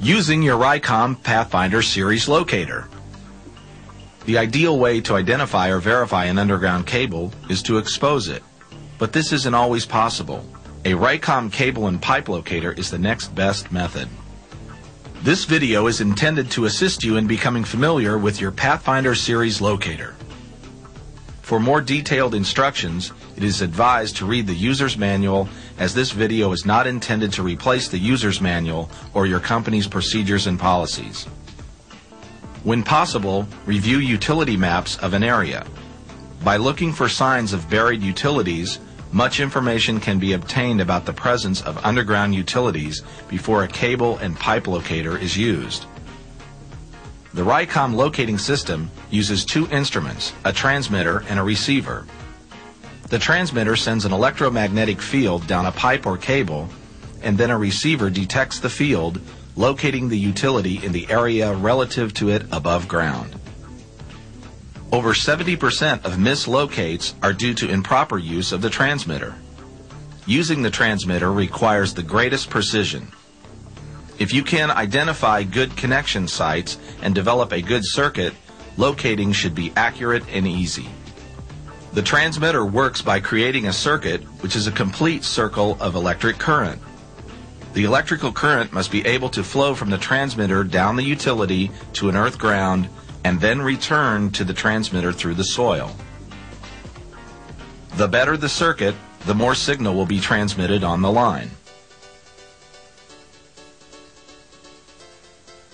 Using your Rycom Pathfinder series locator. The ideal way to identify or verify an underground cable is to expose it, but this isn't always possible. A Rycom cable and pipe locator is the next best method. This video is intended to assist you in becoming familiar with your Pathfinder series locator. For more detailed instructions, it is advised to read the user's manual as this video is not intended to replace the user's manual or your company's procedures and policies. When possible, review utility maps of an area. By looking for signs of buried utilities, much information can be obtained about the presence of underground utilities before a cable and pipe locator is used. The Rycom locating system uses two instruments, a transmitter and a receiver. The transmitter sends an electromagnetic field down a pipe or cable, and then a receiver detects the field, locating the utility in the area relative to it above ground. Over 70% of mislocates are due to improper use of the transmitter. Using the transmitter requires the greatest precision. If you can identify good connection sites and develop a good circuit, locating should be accurate and easy. The transmitter works by creating a circuit which is a complete circle of electric current. The electrical current must be able to flow from the transmitter down the utility to an earth ground and then return to the transmitter through the soil. The better the circuit, the more signal will be transmitted on the line.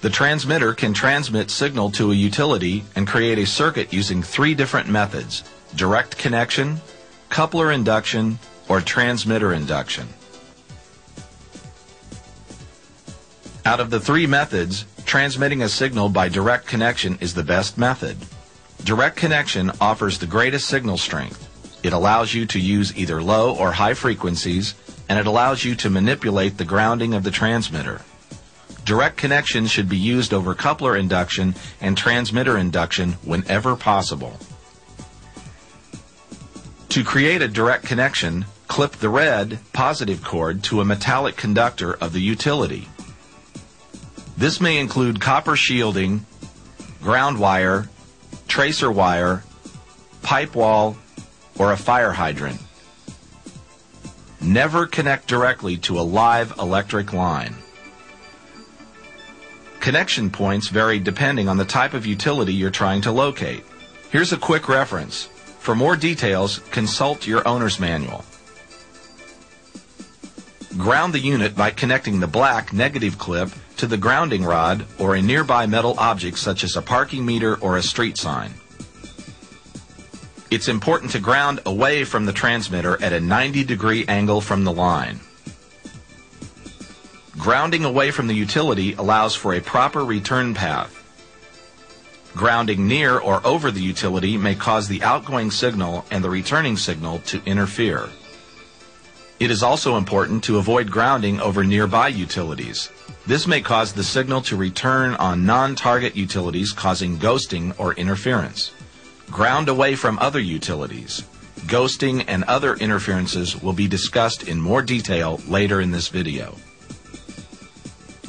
The transmitter can transmit signal to a utility and create a circuit using three different methods direct connection, coupler induction, or transmitter induction. Out of the three methods, transmitting a signal by direct connection is the best method. Direct connection offers the greatest signal strength. It allows you to use either low or high frequencies, and it allows you to manipulate the grounding of the transmitter. Direct connection should be used over coupler induction and transmitter induction whenever possible. To create a direct connection, clip the red positive cord to a metallic conductor of the utility. This may include copper shielding, ground wire, tracer wire, pipe wall, or a fire hydrant. Never connect directly to a live electric line. Connection points vary depending on the type of utility you're trying to locate. Here's a quick reference. For more details, consult your owner's manual. Ground the unit by connecting the black negative clip to the grounding rod or a nearby metal object such as a parking meter or a street sign. It's important to ground away from the transmitter at a 90 degree angle from the line. Grounding away from the utility allows for a proper return path. Grounding near or over the utility may cause the outgoing signal and the returning signal to interfere. It is also important to avoid grounding over nearby utilities. This may cause the signal to return on non-target utilities causing ghosting or interference. Ground away from other utilities. Ghosting and other interferences will be discussed in more detail later in this video.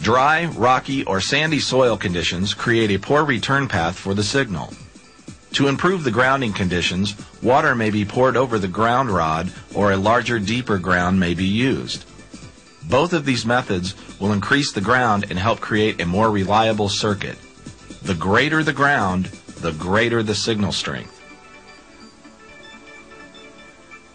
Dry, rocky, or sandy soil conditions create a poor return path for the signal. To improve the grounding conditions, water may be poured over the ground rod or a larger, deeper ground may be used. Both of these methods will increase the ground and help create a more reliable circuit. The greater the ground, the greater the signal strength.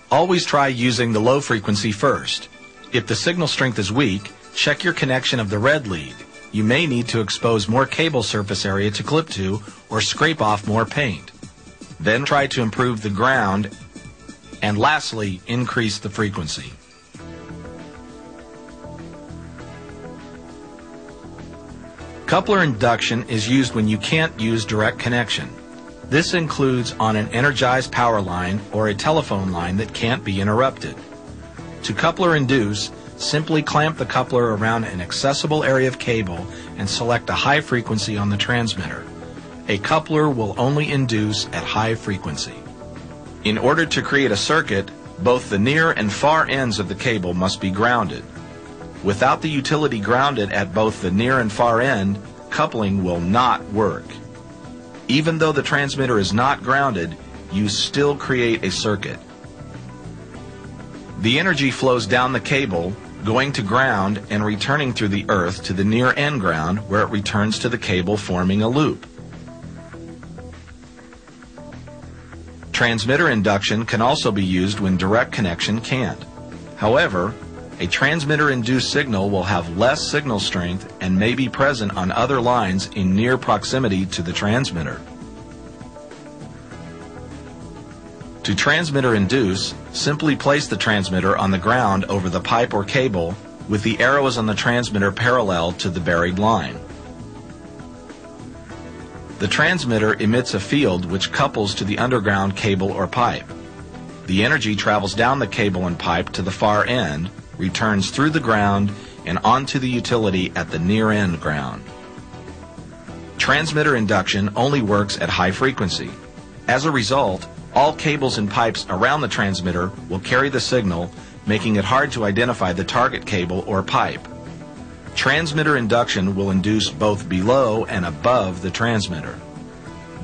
Always try using the low frequency first. If the signal strength is weak, check your connection of the red lead you may need to expose more cable surface area to clip to or scrape off more paint. Then try to improve the ground and lastly, increase the frequency. Coupler induction is used when you can't use direct connection. This includes on an energized power line or a telephone line that can't be interrupted. To coupler induce, Simply clamp the coupler around an accessible area of cable and select a high frequency on the transmitter. A coupler will only induce at high frequency. In order to create a circuit, both the near and far ends of the cable must be grounded. Without the utility grounded at both the near and far end, coupling will not work. Even though the transmitter is not grounded, you still create a circuit. The energy flows down the cable, going to ground and returning through the earth to the near end ground where it returns to the cable forming a loop. Transmitter induction can also be used when direct connection can't. However, a transmitter-induced signal will have less signal strength and may be present on other lines in near proximity to the transmitter. To transmitter induce, simply place the transmitter on the ground over the pipe or cable with the arrows on the transmitter parallel to the buried line. The transmitter emits a field which couples to the underground cable or pipe. The energy travels down the cable and pipe to the far end, returns through the ground, and onto the utility at the near end ground. Transmitter induction only works at high frequency. As a result, all cables and pipes around the transmitter will carry the signal, making it hard to identify the target cable or pipe. Transmitter induction will induce both below and above the transmitter.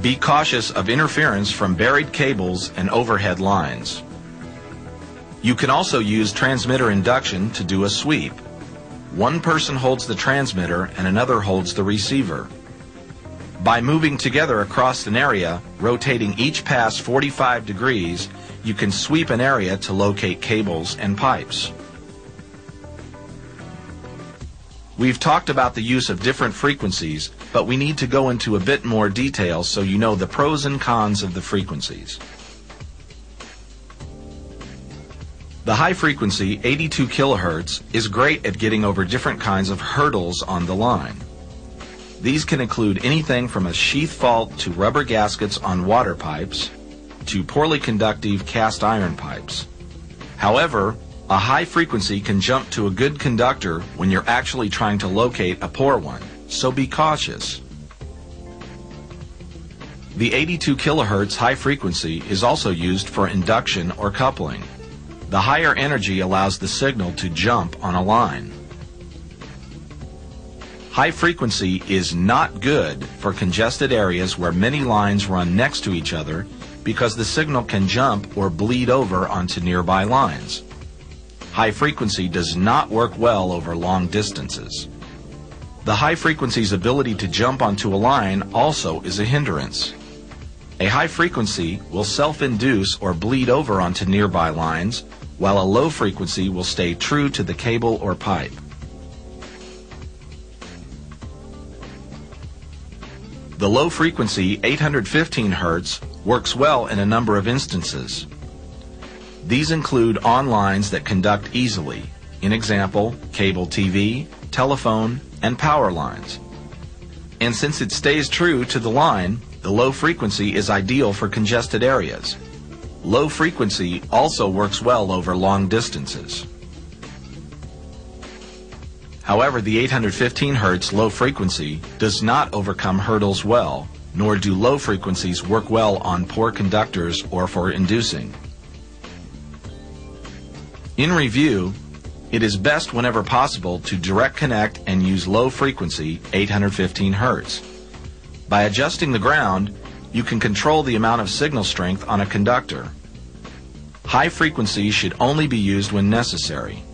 Be cautious of interference from buried cables and overhead lines. You can also use transmitter induction to do a sweep. One person holds the transmitter and another holds the receiver. By moving together across an area, rotating each pass 45 degrees, you can sweep an area to locate cables and pipes. We've talked about the use of different frequencies, but we need to go into a bit more detail so you know the pros and cons of the frequencies. The high frequency 82 kilohertz is great at getting over different kinds of hurdles on the line. These can include anything from a sheath fault to rubber gaskets on water pipes to poorly conductive cast iron pipes. However, a high frequency can jump to a good conductor when you're actually trying to locate a poor one, so be cautious. The 82 kilohertz high frequency is also used for induction or coupling. The higher energy allows the signal to jump on a line. High frequency is not good for congested areas where many lines run next to each other because the signal can jump or bleed over onto nearby lines. High frequency does not work well over long distances. The high frequency's ability to jump onto a line also is a hindrance. A high frequency will self-induce or bleed over onto nearby lines, while a low frequency will stay true to the cable or pipe. The low frequency 815 Hz works well in a number of instances. These include on lines that conduct easily, in example, cable TV, telephone, and power lines. And since it stays true to the line, the low frequency is ideal for congested areas. Low frequency also works well over long distances. However, the 815 Hz low frequency does not overcome hurdles well, nor do low frequencies work well on poor conductors or for inducing. In review, it is best whenever possible to direct connect and use low frequency 815 Hz. By adjusting the ground, you can control the amount of signal strength on a conductor. High frequency should only be used when necessary.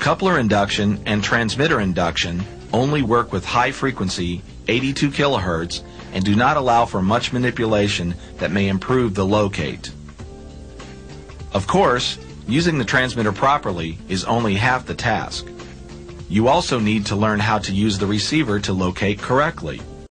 Coupler induction and transmitter induction only work with high frequency 82 kilohertz and do not allow for much manipulation that may improve the locate. Of course, Using the transmitter properly is only half the task. You also need to learn how to use the receiver to locate correctly.